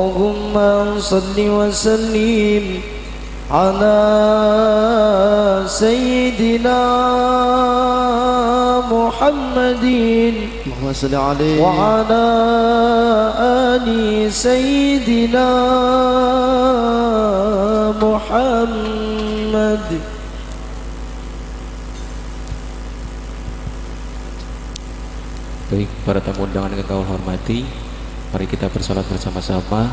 اللهم صل وسلم على سيدنا محمد اللهم صل عليه. وعلى آل سيدنا محمد. Baik, para tamu undangan yang kau hormati, Mari kita bersolat bersama-sama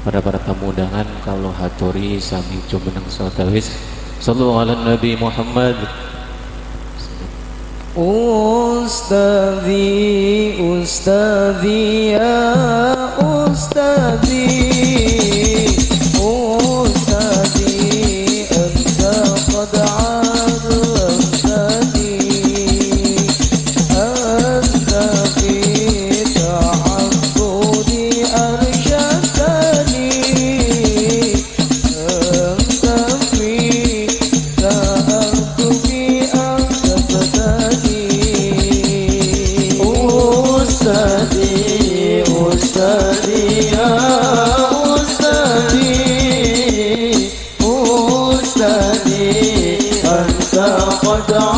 Pada para tamu undangan Kalau hatori sami jumeneng sotawis sallallahu ala Nabi Muhammad. Ustazi Ustazi ya. gone.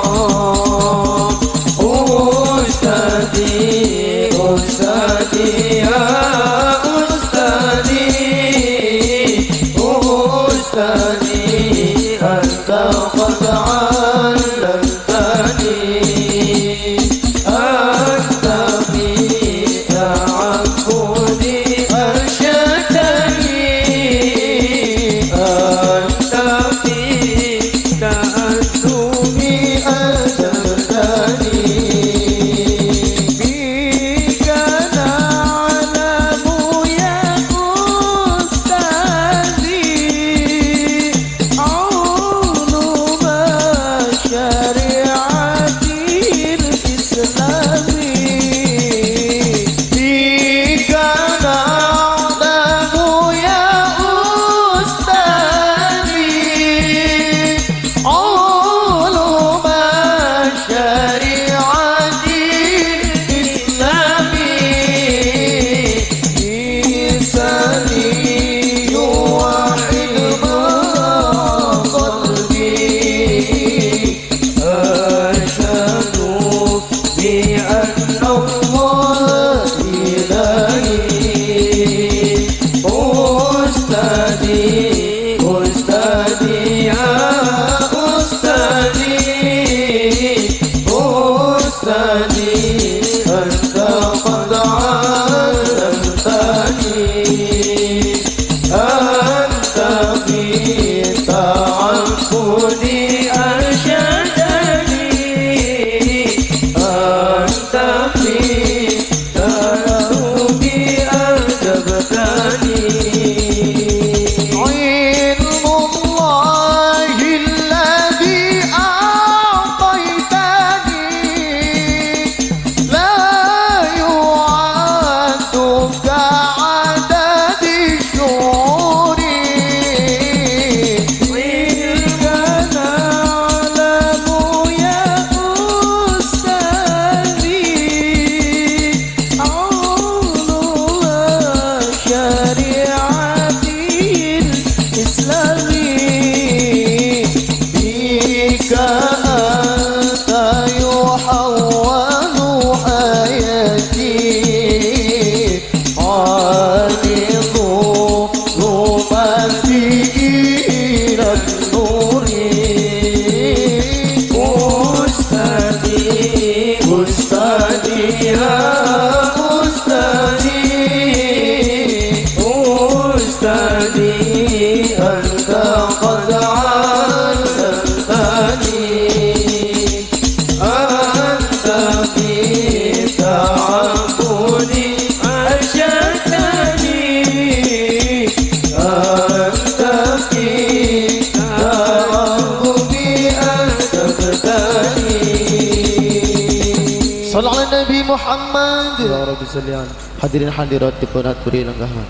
Oh. محور Muhammad. Ya Rabbi salli ala. Hadirin hadirat dipunaturi lenggahan